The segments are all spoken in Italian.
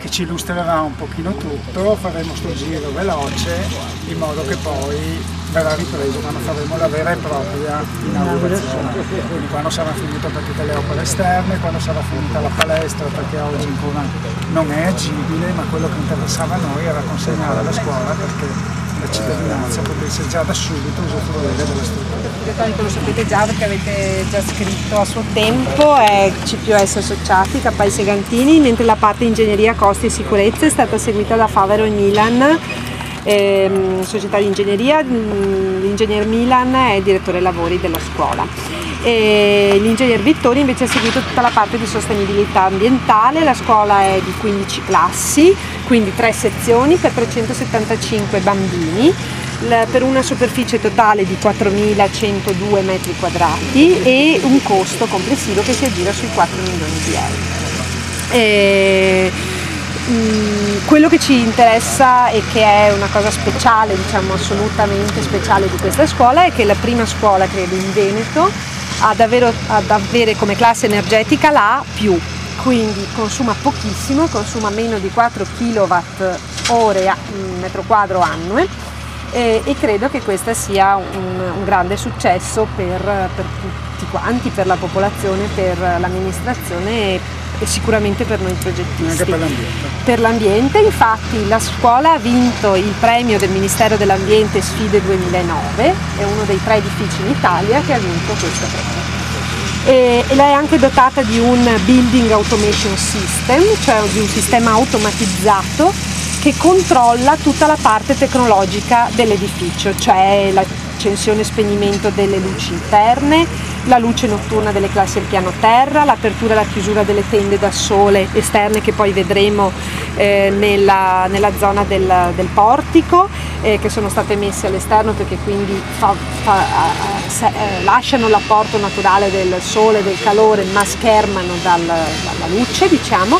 che ci illustrerà un pochino tutto, faremo sto giro veloce in modo che poi verrà ripreso quando faremo la vera e propria inaugurazione. Quindi quando sarà finito per tutte le opere esterne, quando sarà finita la palestra perché oggi ancora non è agibile, ma quello che interessava a noi era consegnare alla scuola perché la cittadinanza potesse già da subito usufruire della struttura. Lo sapete già perché avete già scritto a suo tempo, è CPOS Associati, Capai Segantini, mentre la parte ingegneria, costi e sicurezza è stata seguita da Favero Milan ehm, società di ingegneria, mm, l'ingegner Milan è direttore lavori della scuola. l'ingegner Vittori invece ha seguito tutta la parte di sostenibilità ambientale, la scuola è di 15 classi, quindi tre sezioni per 375 bambini, per una superficie totale di 4.102 metri quadrati e un costo complessivo che si aggira sui 4 milioni di euro. E Mm, quello che ci interessa e che è una cosa speciale, diciamo assolutamente speciale di questa scuola è che è la prima scuola, credo, in Veneto ad, avere, ad avere come classe energetica la A+, quindi consuma pochissimo, consuma meno di 4 kWh mm, metro quadro annue e, e, credo che questo sia un, un grande successo per, per tutti quanti, per la popolazione, per l'amministrazione e sicuramente per noi progettisti. Anche per l'ambiente. Per l'ambiente, infatti la scuola ha vinto il premio del Ministero dell'Ambiente Sfide 2009, è uno dei tre edifici in Italia che ha vinto questo premio. E, lei è anche dotata di un Building Automation System, cioè di un sistema automatizzato che controlla tutta la parte tecnologica dell'edificio, cioè l'accensione e spegnimento delle luci interne, la luce notturna delle classi al piano terra, l'apertura e la chiusura delle tende da sole esterne che poi vedremo eh, nella, nella, zona del, del portico eh, che sono state messe all'esterno perché quindi fa, fa, se, eh, lasciano l'apporto naturale del sole, del calore ma schermano dal, dalla luce diciamo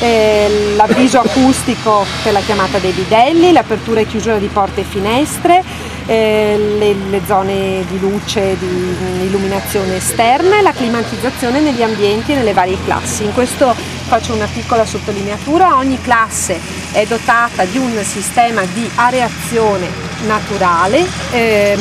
eh, l'avviso acustico per la chiamata dei bidelli, l'apertura e chiusura di porte e finestre, eh, le, le, zone di luce, di illuminazione esterna e la climatizzazione negli ambienti e nelle varie classi. In questo faccio una piccola sottolineatura, ogni classe è dotata di un sistema di areazione naturale ehm,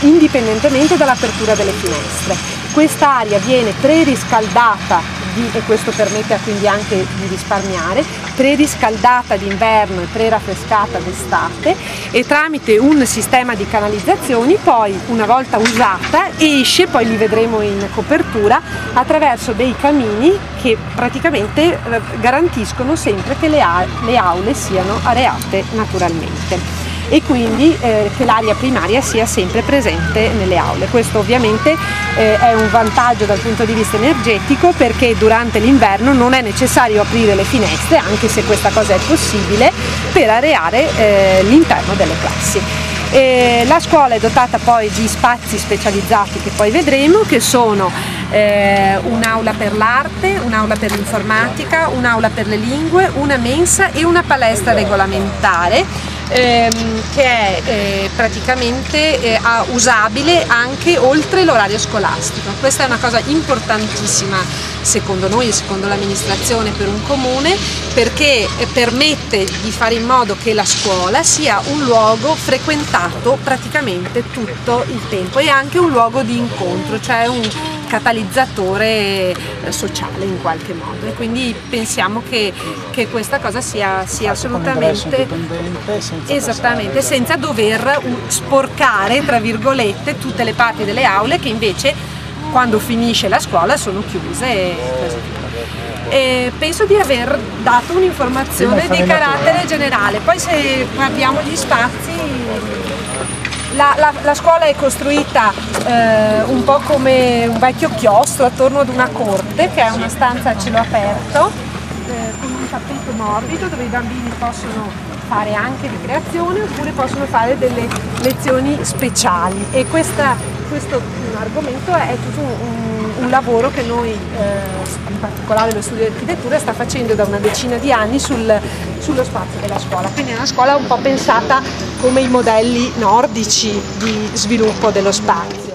indipendentemente dall'apertura delle finestre. Quest'aria viene preriscaldata e questo permette quindi anche di risparmiare, preriscaldata d'inverno e preraffrescata d'estate. E tramite un sistema di canalizzazioni poi una volta usata esce, poi li vedremo in copertura, attraverso dei camini che praticamente eh, garantiscono sempre che le, le aule siano areate naturalmente e quindi eh, che l'aria primaria sia sempre presente nelle aule. Questo ovviamente eh, è un vantaggio dal punto di vista energetico perché durante l'inverno non è necessario aprire le finestre, anche se questa cosa è possibile, per areare eh, l'interno delle classi. E la scuola è dotata poi di spazi specializzati che poi vedremo, che sono eh, un'aula per l'arte, un'aula per l'informatica, un'aula per le lingue, una mensa e una palestra regolamentare ehm, che è eh, praticamente eh, usabile anche oltre l'orario scolastico. Questa è una cosa importantissima secondo noi e secondo l'amministrazione per un comune perché eh, permette di fare in modo che la scuola sia un luogo frequentato praticamente tutto il tempo e anche un luogo di incontro, cioè un catalizzatore eh, sociale in qualche modo. E quindi pensiamo che, che questa cosa sia, sia assolutamente senza esattamente senza dover sporcare tra virgolette tutte le parti delle aule che invece quando finisce la scuola sono chiuse e così e penso di aver dato un'informazione di carattere generale. Poi se guardiamo gli spazi la, la, la scuola è costruita eh, un po' come un vecchio chiostro attorno ad una corte che è una stanza a cielo aperto eh, con un tappeto morbido dove i bambini possono fare anche ricreazione oppure possono fare delle lezioni speciali e questa, questo argomento è tutto un, un lavoro che noi, eh, in particolare lo studio di architettura, sta facendo da una decina di anni sul, sullo spazio della scuola. Quindi è una scuola un po' pensata come i modelli nordici di sviluppo dello spazio.